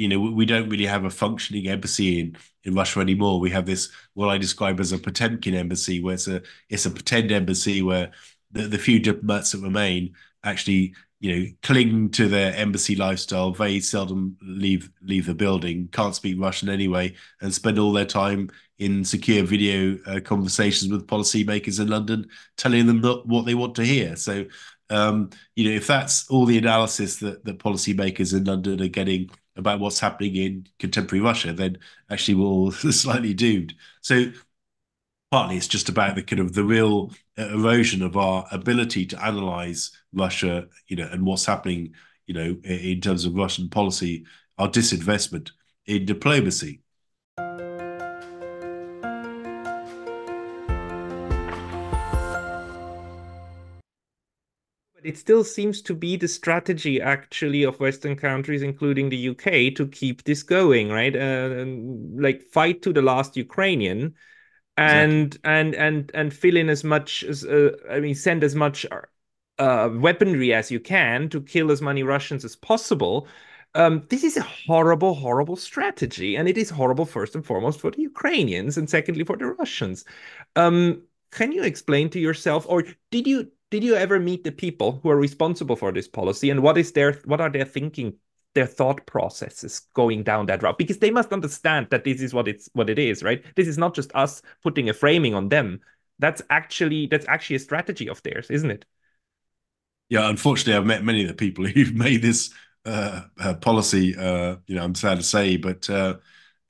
you know, we don't really have a functioning embassy in in Russia anymore. We have this what I describe as a Potemkin embassy, where it's a it's a pretend embassy where the, the few diplomats that remain actually you know cling to their embassy lifestyle very seldom leave leave the building can't speak russian anyway and spend all their time in secure video uh, conversations with policymakers in london telling them what they want to hear so um, you know if that's all the analysis that that policymakers in london are getting about what's happening in contemporary russia then actually we're all slightly doomed so partly it's just about the kind of the real erosion of our ability to analyze Russia, you know, and what's happening, you know, in terms of Russian policy, our disinvestment in diplomacy. It still seems to be the strategy actually of western countries including the uk to keep this going right uh, like fight to the last ukrainian and exactly. and and and fill in as much as uh, I mean send as much uh, weaponry as you can to kill as many Russians as possible. Um, this is a horrible, horrible strategy, and it is horrible first and foremost for the Ukrainians, and secondly for the Russians. Um, can you explain to yourself, or did you did you ever meet the people who are responsible for this policy, and what is their what are their thinking their thought processes going down that route? Because they must understand that this is what it's what it is right? This is not just us putting a framing on them. That's actually that's actually a strategy of theirs isn't it? Yeah unfortunately i've met many of the people who've made this uh, uh, policy uh, you know i'm sad to say but uh,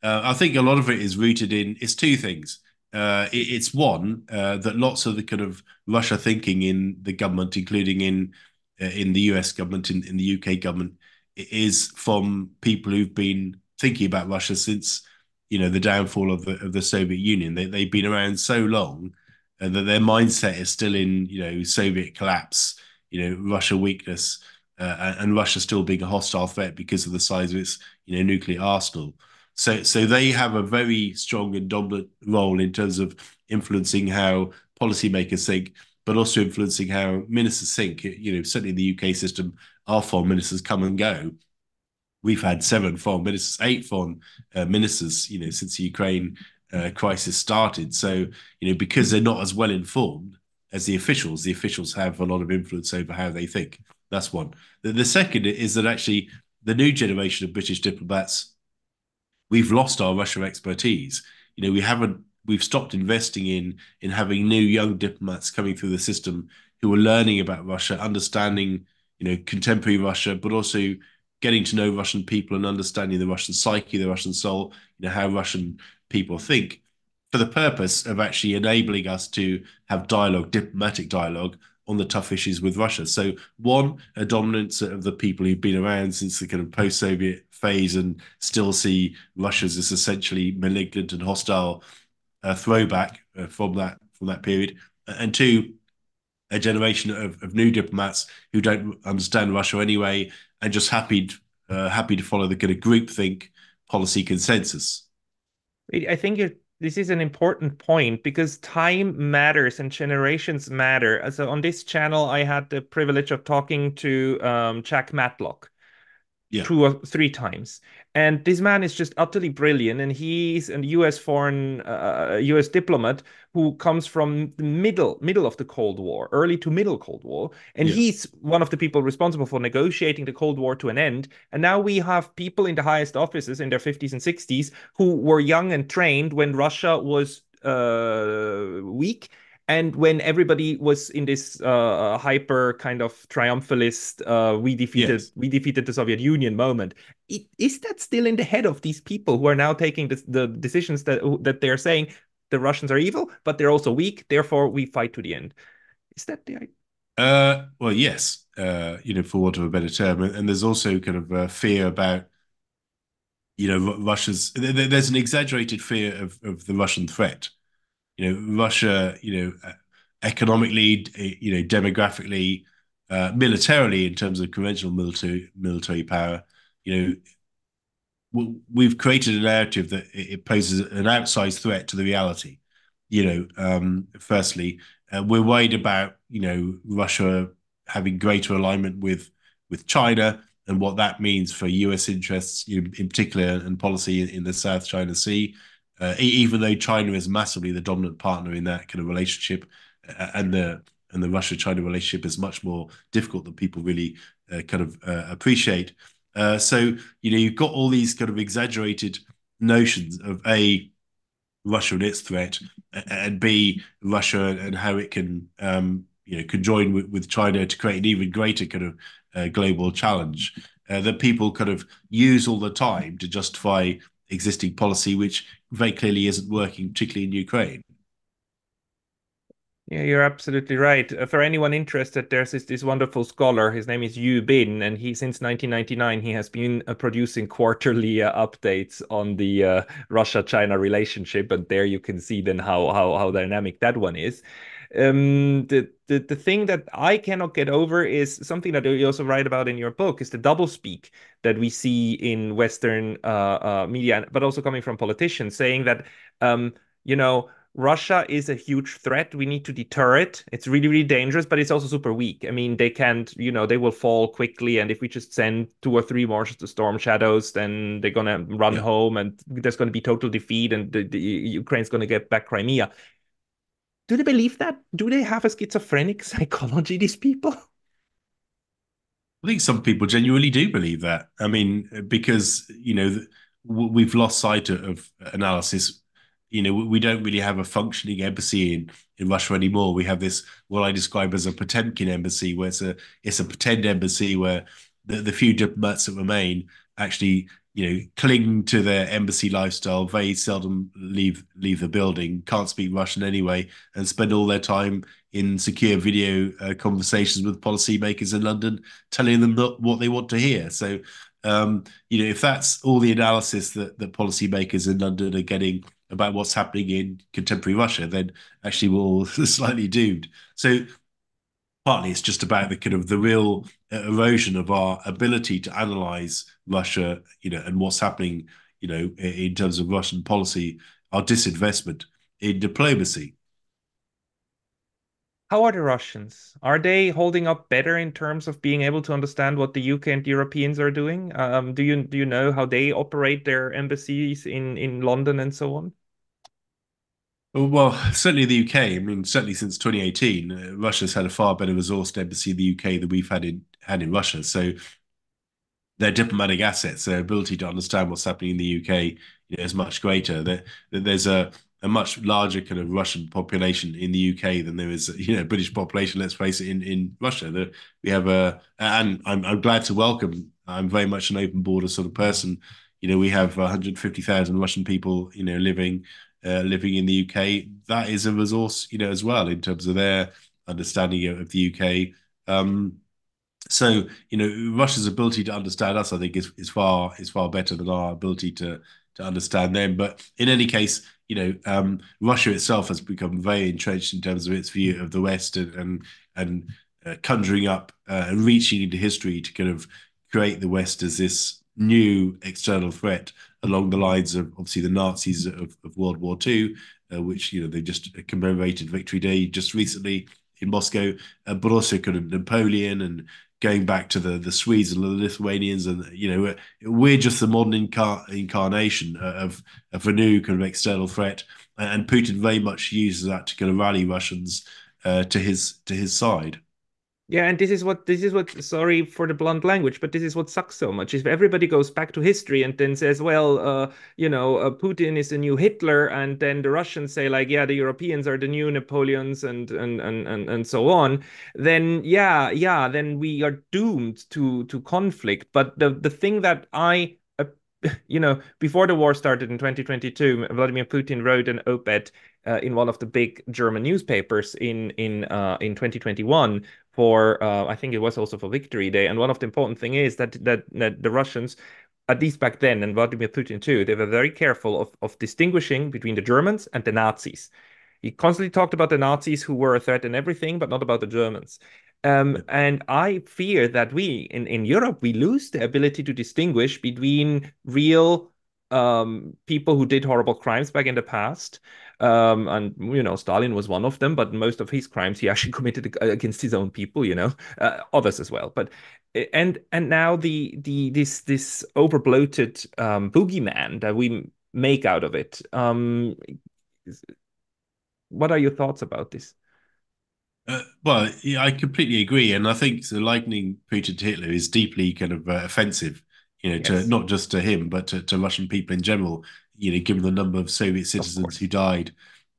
uh, i think a lot of it is rooted in it's two things uh, it, it's one that lots of the kind of russia thinking in the government including in in the us government in, in the uk government is from people who've been thinking about Russia since you know the downfall of the of the Soviet Union. They they've been around so long uh, that their mindset is still in you know Soviet collapse, you know Russia weakness, uh, and Russia still being a hostile threat because of the size of its you know nuclear arsenal. So so they have a very strong and dominant role in terms of influencing how policymakers think, but also influencing how ministers think. You know, certainly in the UK system, our foreign ministers come and go. We've had seven foreign ministers, eight foreign uh, ministers, you know, since the Ukraine uh, crisis started. So, you know, because they're not as well informed as the officials, the officials have a lot of influence over how they think. That's one. The, the second is that actually the new generation of British diplomats, we've lost our Russia expertise. You know, we haven't we've stopped investing in in having new young diplomats coming through the system who are learning about Russia, understanding you know contemporary Russia, but also getting to know Russian people and understanding the Russian psyche, the Russian soul, you know how Russian people think, for the purpose of actually enabling us to have dialogue, diplomatic dialogue on the tough issues with Russia. So one, a dominance of the people who've been around since the kind of post-Soviet phase and still see Russia as this essentially malignant and hostile uh, throwback uh, from that from that period, and two, a generation of, of new diplomats who don't understand Russia anyway and just happy uh, happy to follow the kind of groupthink policy consensus. I think this is an important point because time matters and generations matter. So on this channel, I had the privilege of talking to um, Jack Matlock, yeah. two or three times. And this man is just utterly brilliant. And he's a US foreign, uh, US diplomat who comes from the middle, middle of the Cold War, early to middle Cold War. And yeah. he's one of the people responsible for negotiating the Cold War to an end. And now we have people in the highest offices in their 50s and 60s who were young and trained when Russia was uh, weak and when everybody was in this uh, hyper kind of triumphalist uh, we defeated yes. we defeated the soviet union moment it, is that still in the head of these people who are now taking the, the decisions that that they're saying the russians are evil but they're also weak therefore we fight to the end? Is that the idea uh, well yes uh, you know for want of a better term. And there's also kind of a fear about you know russia's there's an exaggerated fear of, of the russian threat you know, Russia, you know, uh, economically, you know, demographically, uh, militarily, in terms of conventional military military power, you know, we've created a narrative that it poses an outsized threat to the reality. You know, um, firstly, uh, we're worried about you know Russia having greater alignment with with China and what that means for U.S. interests in particular and policy in the South China Sea. Uh, even though China is massively the dominant partner in that kind of relationship, uh, and the and the Russia-China relationship is much more difficult than people really uh, kind of appreciate. So you know you've got all these kind of exaggerated notions of, A, Russia and its threat, and B, Russia and how it can um, you know, can join with China to create an even greater kind of global challenge that people kind of use all the time to justify existing policy, which very clearly isn't working, particularly in Ukraine. Yeah, you're absolutely right. Uh, for anyone interested, there's this wonderful scholar. His name is Yu Bin, and he since 1999, he has been uh, producing quarterly uh, updates on the Russia-China relationship. And there you can see then how how how dynamic that one is. Um, the thing that I cannot get over is something that you also write about in your book, is the doublespeak that we see in Western media, but also coming from politicians saying that um, you know, Russia is a huge threat. We need to deter it. It's really, really dangerous, but it's also super weak. I mean, they can't, you know, they will fall quickly. And if we just send two or three more Storm Shadows, then they're going to run home, and there's going to be total defeat, and the Ukraine's going to get back Crimea. Do they believe that? Do they have a schizophrenic psychology, these people? I think some people genuinely do believe that. I mean, because you know, we've lost sight of analysis. You know, we don't really have a functioning embassy in in Russia anymore. We have this, what I describe as a Potemkin embassy, where it's a it's a pretend embassy where the, the few diplomats that remain actually cling to their embassy lifestyle, very seldom leave leave the building, can't speak Russian anyway, and spend all their time in secure video conversations with policymakers in London, telling them what they want to hear. So um, you know, if that's all the analysis that policymakers in London are getting about what's happening in contemporary Russia, then actually we're all slightly doomed. So partly it's just about the kind of the real erosion of our ability to analyze Russia you know, and what's happening you know, in terms of Russian policy, our disinvestment in diplomacy. How are the Russians? Are they holding up better in terms of being able to understand what the UK and Europeans are doing? Um, do you do you know how they operate their embassies in London and so on? Well, certainly the UK. I mean, certainly since 2018, uh, Russia's had a far better resourced embassy in the UK than we've had in had in Russia. So their diplomatic assets, their ability to understand what's happening in the UK is much greater. There's a a much larger kind of Russian population in the UK than there is a British population, let's face it, in in Russia. That we have a. And I'm I'm glad to welcome. I'm very much an open border sort of person. You know, we have 150,000 Russian people you know, living Uh, in the UK. That is a resource you know, as well in terms of their understanding of the UK. Um, so you know, Russia's ability to understand us, I think, is is far is far better than our ability to to understand them. But in any case, you know, um, Russia itself has become very entrenched in terms of its view of the West and and uh, conjuring up uh, and reaching into history to kind of create the West as this new external threat along the lines of, obviously, the Nazis of World War II, which you know they just commemorated Victory Day just recently in Moscow, but also kind of Napoleon and going back to the the Swedes and the Lithuanians. And you know we're just the modern incarnation of a new kind of external threat. And Putin very much uses that to kind of rally Russians uh, to his to his side. Yeah, and this is what, this is what sorry for the blunt language, but this is what sucks so much. If everybody goes back to history and then says, well, uh, you know, uh, Putin is the new Hitler, and then the Russians say, like, yeah, the Europeans are the new Napoleons and and and and, and so on, then yeah, yeah, then we are doomed to to conflict. But the the thing that I, uh, you know, before the war started in 2022, Vladimir Putin wrote an op-ed Uh, in one of the big German newspapers in in uh, in 2021 for, uh, I think it was also for Victory Day. And one of the important things is that that that the Russians, at least back then, and Vladimir Putin too, they were very careful of of distinguishing between the Germans and the Nazis. He constantly talked about the Nazis who were a threat and everything, but not about the Germans. Um, and I fear that we, in, in Europe, we lose the ability to distinguish between real people who did horrible crimes back in the past. And you know, Stalin was one of them, but most of his crimes he actually committed against his own people, You know, uh, others as well. But and and now the the this this over bloated um, boogeyman that we make out of it. Um, what are your thoughts about this? Uh, well, yeah, I completely agree, and I think the likening Putin to Hitler is deeply kind of uh, offensive. You know, yes. to not just to him, but to, to, Russian people in general. You know, given the number of Soviet citizens who died,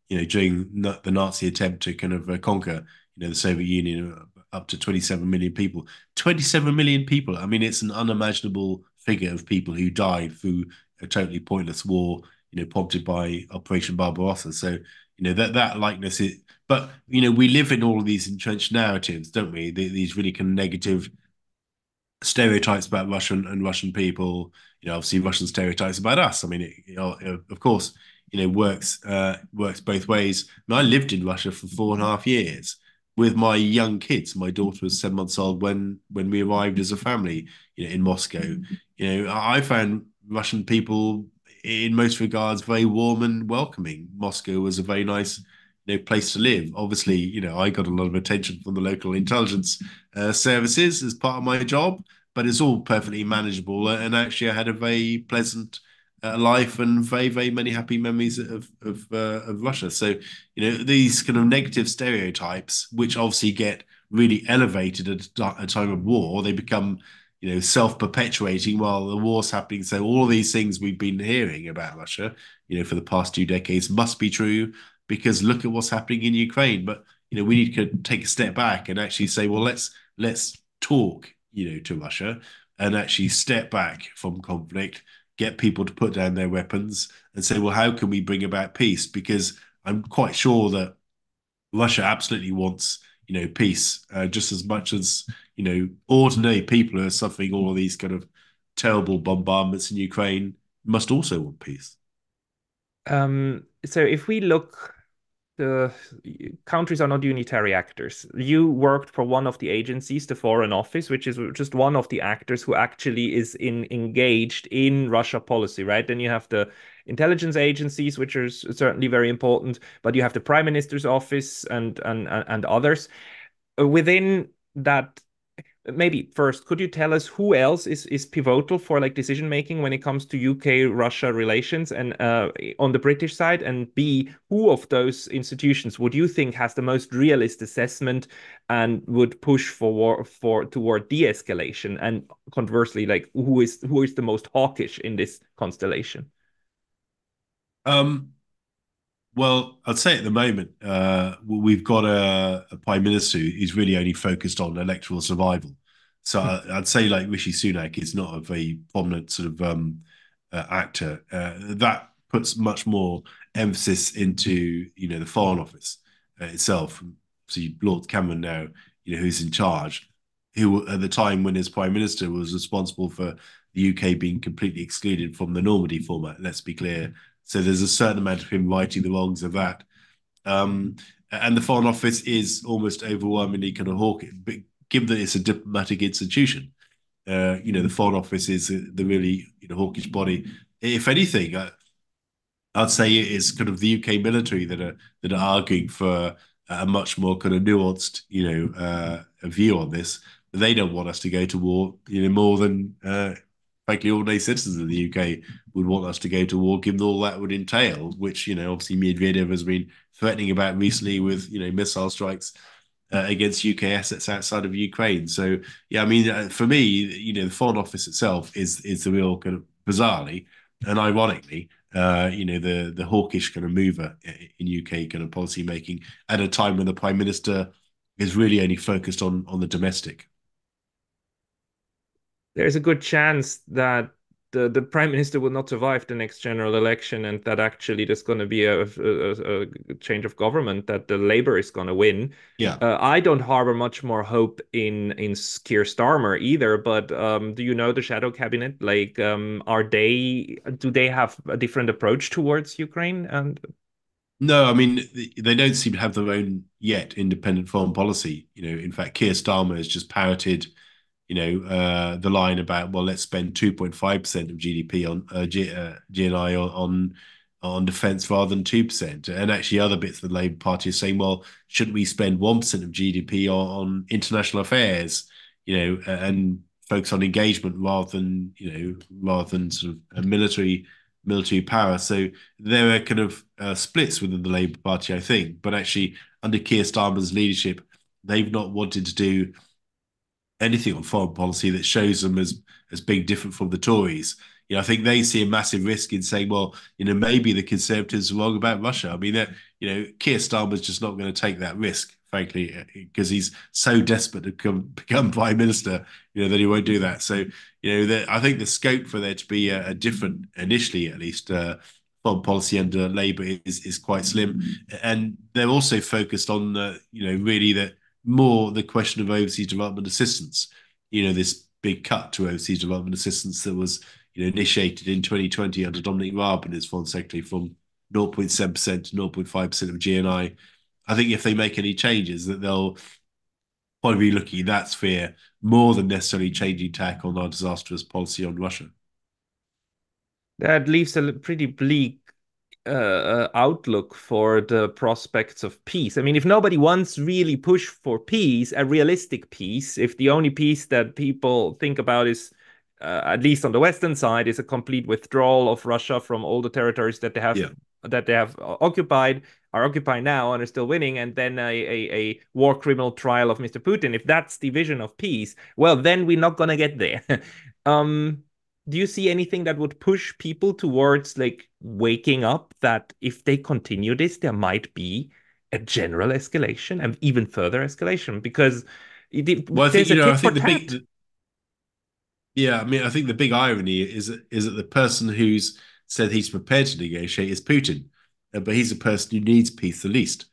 you know, during the Nazi attempt to kind of uh, conquer, you know, the Soviet Union, uh, up to 27 million people. 27 million people. I mean, it's an unimaginable figure of people who died through a totally pointless war. You know, prompted by Operation Barbarossa. So, you know that that likeness is but you know, we live in all of these entrenched narratives, don't we? these really kind of negative stereotypes about Russian and Russian people. You know, obviously Russian stereotypes about us. I mean, it, know, of course, you know, works uh, works both ways. I lived in Russia for four and a half years with my young kids. My daughter was seven months old when when we arrived as a family, you know, in Moscow. You know, I found Russian people in most regards very warm and welcoming. Moscow was a very nice know, place to live. Obviously, you know, I got a lot of attention from the local intelligence uh, services as part of my job, but it's all perfectly manageable. And actually, I had a very pleasant uh, life and very, very many happy memories of of, uh, of Russia. So, you know, these kind of negative stereotypes, which obviously get really elevated at a time of war, they become you know, self-perpetuating while the war's happening. So all these things we've been hearing about Russia, you know, for the past two decades must be true because look at what's happening in Ukraine. But you know, we need to take a step back and actually say, well, let's let's talk, you know, to Russia and actually step back from conflict, get people to put down their weapons and say, well, how can we bring about peace? Because I'm quite sure that Russia absolutely wants, you know, peace uh, just as much as you know ordinary people who are suffering all of these kind of terrible bombardments in Ukraine must also want peace. Um, so if we look the countries are not unitary actors. You worked for one of the agencies, the Foreign Office, which is just one of the actors who actually is in engaged in Russia policy, right? Then you have the intelligence agencies, which are certainly very important, but you have the Prime Minister's office and and and others. Within that maybe first could you tell us who else is is pivotal for like decision making when it comes to UK Russia relations and uh, on the British side? And B who of those institutions would you think has the most realist assessment and would push for for toward de-escalation? And conversely like who is who is the most hawkish in this constellation? Um well, I'd say at the moment uh, we've got a, a, prime minister who's really only focused on electoral survival. So I, would say like Rishi Sunak is not a very prominent sort of um, uh, actor. Uh, that puts much more emphasis into you know the Foreign Office uh, itself. So Lord Cameron now, you know, who's in charge, who at the time when his prime minister was responsible for the UK being completely excluded from the Normandy format. Let's be clear so there's a certain amount of him righting the wrongs of that. Um, and the Foreign Office is almost overwhelmingly kind of hawkish, but given that it's a diplomatic institution, uh, you know, the Foreign Office is the really you know, hawkish body. If anything, uh, I'd say it is kind of the UK military that are that are arguing for a much more kind of nuanced, you know, uh, view on this. They don't want us to go to war, you know, more than uh, frankly, ordinary citizens of the UK would want us to go to war, given all that would entail, which, you know, obviously Medvedev has been threatening about recently with, you know, missile strikes uh, against UK assets outside of Ukraine. So, yeah, I mean, uh, for me, you know, the Foreign Office itself is is the real kind of bizarrely and ironically, uh, you know, the the hawkish kind of mover in UK kind of policy making at a time when the Prime Minister is really only focused on on the domestic there's a good chance that the, the prime minister will not survive the next general election and that actually there's going to be a, a, a, change of government that the labor is going to win. Yeah. Uh, i don't harbor much more hope in in Keir Starmer either but um, do you know the shadow cabinet? Like um, are they do they have a different approach towards ukraine and no i mean they don't seem to have their own yet independent foreign policy. You know in fact Keir Starmer has just parroted you know, uh, the line about well, let's spend two point five percent of GDP on uh, G, uh, GNI on, on on defence rather than two percent, and actually other bits of the Labour Party are saying, well, shouldn't we spend one percent of GDP on, on, international affairs? you know, and focus on engagement rather than you know rather than sort of a military military power. So there are kind of uh, splits within the Labour Party, I think. But actually, under Keir Starmer's leadership, they've not wanted to do anything on foreign policy that shows them as as being different from the Tories. You know, I think they see a massive risk in saying, well, you know, maybe the Conservatives are wrong about Russia. I mean, that you know, Keir Starmer's just not going to take that risk, frankly, because he's so desperate to come, become prime minister, you know, that he won't do that. So, you know, I think the scope for there to be a, a different, initially at least, uh, foreign policy under Labour is is quite slim, and they're also focused on, uh, you know, really the more the question of overseas development assistance. You know, this big cut to overseas development assistance that was you know initiated in 2020 under Dominic Raab and his foreign secretary from 0.7% to 0.5% of GNI. I think if they make any changes, that they'll probably be looking in that sphere more than necessarily changing tack on our disastrous policy on Russia. That leaves a pretty bleak uh, uh, outlook for the prospects of peace. I mean, if nobody wants really push for peace, a realistic peace, if the only peace that people think about is, uh, at least on the western side, is a complete withdrawal of Russia from all the territories that they have yeah. that they have occupied, are occupied now and are still winning, and then a, a, a war criminal trial of Mr. Putin. If that's the vision of peace, well, then we're not gonna get there. um, do you see anything that would push people towards like waking up that if they continue this, there might be a general escalation and even further escalation? Because it, well, I think you know, I think the big, yeah, I mean, I think the big irony is is that the person who's said he's prepared to negotiate is Putin, uh, but he's a person who needs peace the least,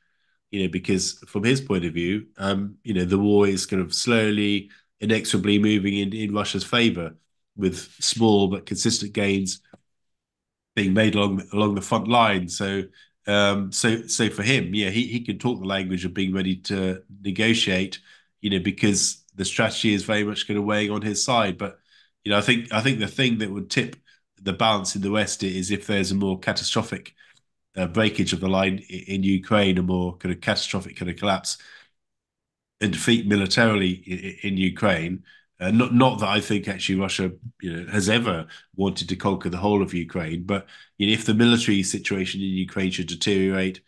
you know, because from his point of view, um, you know, the war is kind of slowly, inexorably moving in in Russia's favor with small but consistent gains being made along along the front line. So um, so so for him, yeah, he he can talk the language of being ready to negotiate, you know, because the strategy is very much going to weigh on his side. But you know, I think I think the thing that would tip the balance in the West is if there's a more catastrophic uh, breakage of the line in Ukraine, a more kind of catastrophic kind of collapse and defeat militarily in, in Ukraine, uh, not not that I think actually Russia you know has ever wanted to conquer the whole of Ukraine, but you know, if the military situation in Ukraine should deteriorate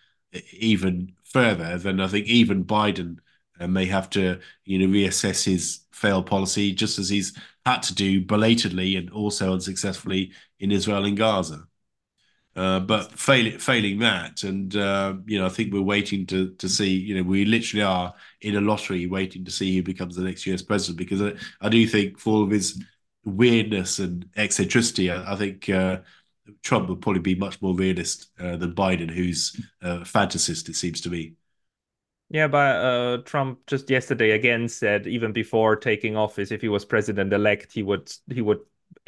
even further, then I think even Biden uh, may have to you know reassess his failed policy, just as he's had to do belatedly and also unsuccessfully in Israel and Gaza. Uh, but failing failing that, and uh, you know, I think we're waiting to to see. You know, we literally are in a lottery waiting to see who becomes the next US president. Because I, I do think, for all of his weirdness and eccentricity, I, I think uh, Trump would probably be much more realist uh, than Biden, who's a fantasist. It seems to me. Yeah, but uh, Trump just yesterday again said, even before taking office, if he was president elect, he would he would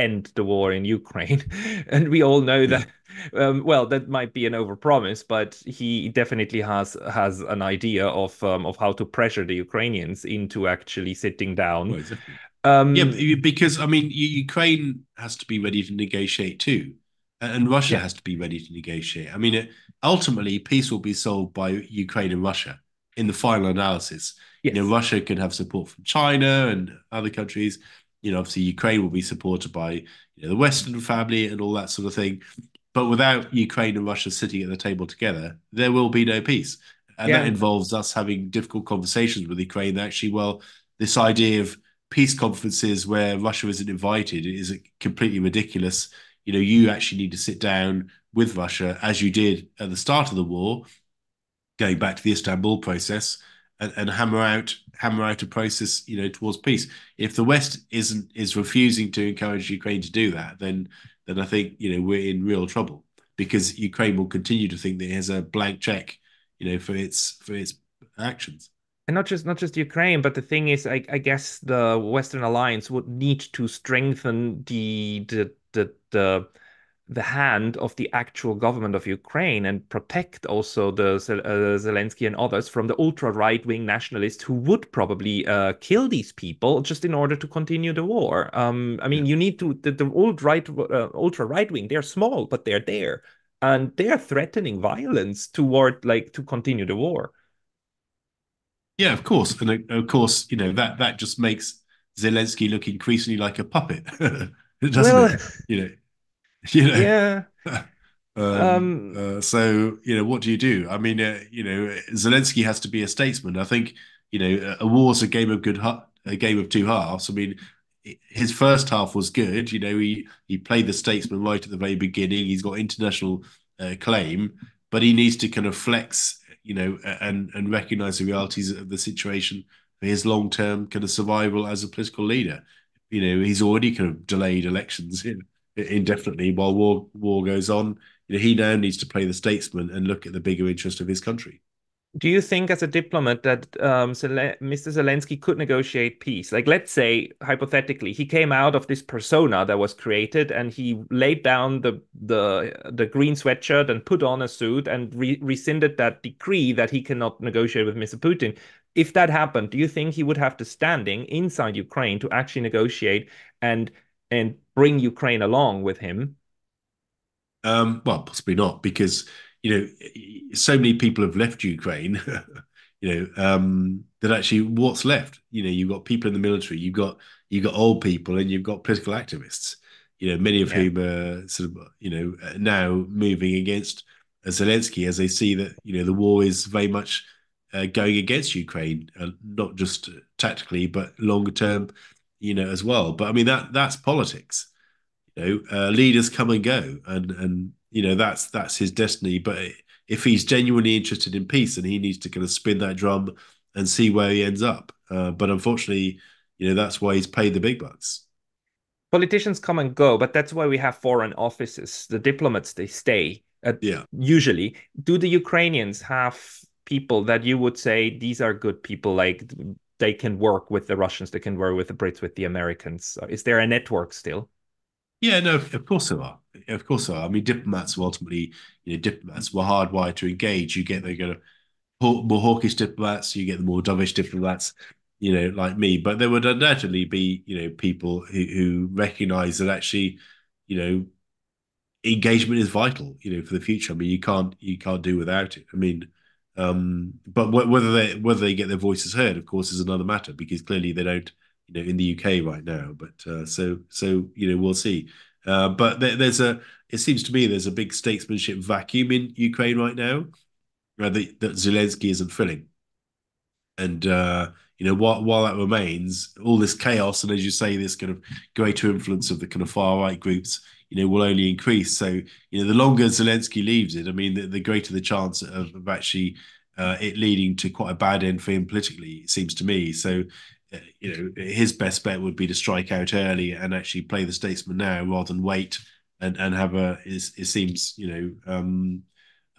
end the war in Ukraine. and we all know that um, well, that might be an overpromise, but he definitely has has an idea of um, of how to pressure the Ukrainians into actually sitting down. Well, exactly. um, yeah, because I mean, Ukraine has to be ready to negotiate too, and Russia yeah. has to be ready to negotiate. I mean, it, ultimately, peace will be solved by Ukraine and Russia in the final analysis. Yes. You know, Russia can have support from China and other countries. You know, obviously, Ukraine will be supported by you know, the Western family and all that sort of thing. But without Ukraine and Russia sitting at the table together, there will be no peace. And yeah. that involves us having difficult conversations with Ukraine. Actually, well, this idea of peace conferences where Russia isn't invited is completely ridiculous. You know, you actually need to sit down with Russia as you did at the start of the war, going back to the Istanbul process, and, and hammer out hammer out a process, you know, towards peace. If the West isn't is refusing to encourage Ukraine to do that, then then I think you know we're in real trouble because Ukraine will continue to think that it has a blank check, you know, for its for its actions. And not just not just Ukraine, but the thing is, I, I guess the Western alliance would need to strengthen the the the the the hand of the actual government of Ukraine and protect also the uh, Zelensky and others from the ultra right wing nationalists who would probably uh, kill these people just in order to continue the war. Um, I mean, yeah. you need to the, the old right uh, ultra right wing. They're small, but they're there, and they're threatening violence toward like to continue the war. Yeah, of course, and uh, of course, you know that that just makes Zelensky look increasingly like a puppet, doesn't well, it? You know, you know. Yeah. Um, um, uh, so you know, what do you do? I mean, uh, you know, Zelensky has to be a statesman. I think you know, a war's a game of good, a game of two halves. I mean, his first half was good. You know, he he played the statesman right at the very beginning. He's got international uh, claim, but he needs to kind of flex, you know, and and recognize the realities of the situation for his long term kind of survival as a political leader. You know, he's already kind of delayed elections indefinitely while war war goes on. You know, he now needs to play the statesman and look at the bigger interest of his country. Do you think, as a diplomat, that um, Mr. Zelensky could negotiate peace? Like, let's say, hypothetically, he came out of this persona that was created, and he laid down the the the green sweatshirt and put on a suit and re rescinded that decree that he cannot negotiate with Mr. Putin. If that happened, do you think he would have the standing inside Ukraine to actually negotiate and and bring Ukraine along with him? Um, well, possibly not, because you know, so many people have left Ukraine, you know, um, that actually what's left? You know, you've got people in the military, you've got you've got old people, and you've got political activists. You know, many of yeah. whom are sort of you know now moving against Zelensky as they see that you know the war is very much uh, going against Ukraine, uh, not just tactically but longer term, you know, as well. But I mean that that's politics. You know, uh, leaders come and go, and and you know that's that's his destiny. But if he's genuinely interested in peace, then he needs to kind of spin that drum and see where he ends up. Uh, but unfortunately, you know that's why he's paid the big bucks. Politicians come and go, but that's why we have foreign offices. The diplomats they stay. yeah. Usually, do the Ukrainians have people that you would say these are good people? Like they can work with the Russians, they can work with the Brits, with the Americans. Is there a network still? Yeah, no, of course there are. Of course there are. I mean, diplomats are ultimately, you know, diplomats were hardwired to engage. You get the kind of more hawkish diplomats, you get the more dovish diplomats, you know, like me. But there would undoubtedly be, you know, people who, who recognize that actually, you know, engagement is vital, you know, for the future. I mean, you can't you can't do without it. I mean, um, but whether they whether they get their voices heard, of course, is another matter because clearly they don't you know in the UK right now. But uh, so so you know we'll see. Uh, but there, there's a it seems to me there's a big statesmanship vacuum in Ukraine right now uh, that, that Zelensky isn't filling. And uh, you know while while that remains, all this chaos and as you say, this kind of greater influence of the kind of far right groups, you know, will only increase. So you know, the longer Zelensky leaves it, I mean, the, the greater the chance of, of actually uh, it leading to quite a bad end for him politically. It seems to me. So you know, his best bet would be to strike out early and actually play the statesman now rather than wait and and have a. It, it seems you know um,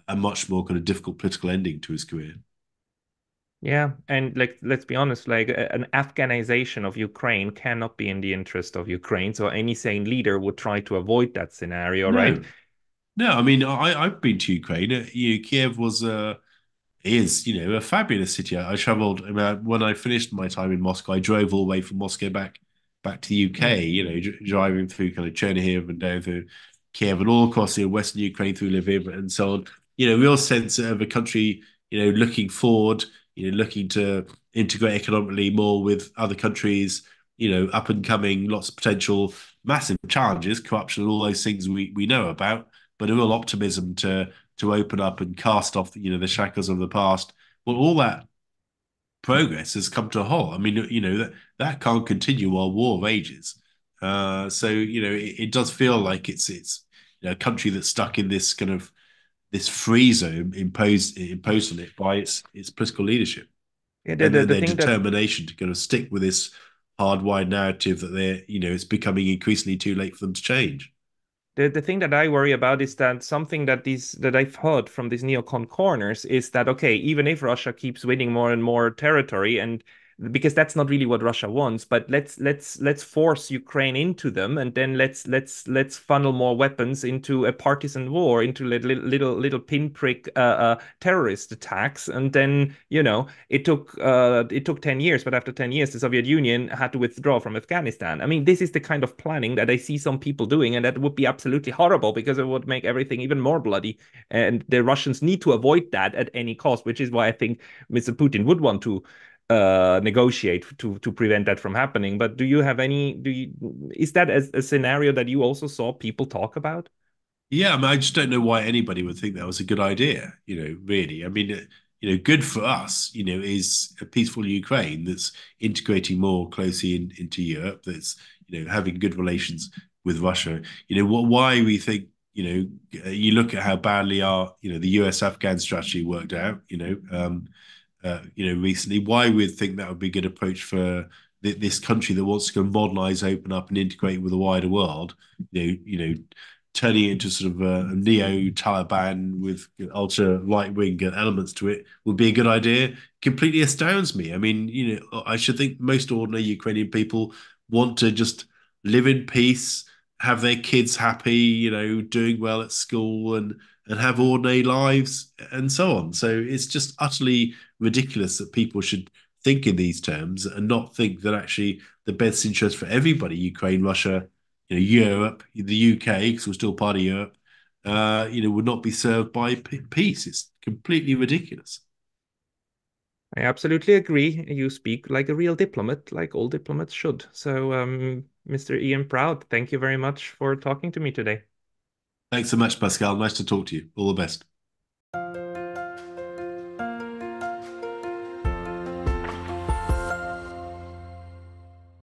a much more kind of difficult political ending to his career. Yeah, and like let's be honest, like an Afghanization of Ukraine cannot be in the interest of Ukraine. So any sane leader would try to avoid that scenario, no. right? No, I mean I I've been to Ukraine. You know, Kiev was uh, is, you know, a fabulous city. I, I traveled when I finished my time in Moscow. I drove all the way from Moscow back back to the UK. You know, driving through kind of Chernihiv and down through Kiev and all across the Western Ukraine through Lviv and so on. You know, real sense of a country. You know, looking forward. You know, looking to integrate economically more with other countries. You know, up and coming, lots of potential, massive challenges, corruption, all those things we we know about. But a real optimism to to open up and cast off, you know, the shackles of the past. Well, all that progress has come to a halt. I mean, you know, that that can't continue while war rages. Uh, so you know, it, it, does feel like it's it's you know, a country that's stuck in this kind of this free zone imposed imposed on it by its its political leadership. Yeah, the, and the, their determination that... to kind of stick with this hardwired narrative that they're you know it's becoming increasingly too late for them to change the, the thing that I worry about is that something that these that I've heard from these neocon corners is that okay, even if Russia keeps winning more and more territory and because that's not really what Russia wants. But let's let's let's force Ukraine into them, and then let's let's let's funnel more weapons into a partisan war, into little little little pinprick uh, uh, terrorist attacks, and then you know it took uh, it took ten years, but after ten years, the Soviet Union had to withdraw from Afghanistan. I mean, this is the kind of planning that I see some people doing, and that would be absolutely horrible because it would make everything even more bloody, and the Russians need to avoid that at any cost, which is why I think Mr. Putin would want to uh, negotiate to to prevent that from happening. But do you have any? Do you is that a, a scenario that you also saw people talk about? Yeah, I mean, I just don't know why anybody would think that was a good idea. You know, really. I mean, you know, good for us. You know, is a peaceful Ukraine that's integrating more closely in, into Europe. That's you know having good relations with Russia. You know, what why we think you know you look at how badly our you know the U.S. Afghan strategy worked out. You know. Um, uh, you know, recently, why we'd think that would be a good approach for th this country that wants to go modernize, open up, and integrate with the wider world. You know, you know, turning it into sort of a, neo Taliban with ultra right wing elements to it would be a good idea. Completely astounds me. I mean, you know, I should think most ordinary Ukrainian people want to just live in peace, have their kids happy, you know, doing well at school and and have ordinary lives and so on. So it's just utterly ridiculous that people should think in these terms and not think that actually the best interest for everybody, Ukraine, Russia, you know, Europe, the UK, because we're still part of Europe, uh, you know, would not be served by peace. It's completely ridiculous. I absolutely agree. You speak like a real diplomat, like all diplomats should. So, um, Mr. Ian Proud, thank you very much for talking to me today. Thanks so much, Pascal. Nice to talk to you. All the best.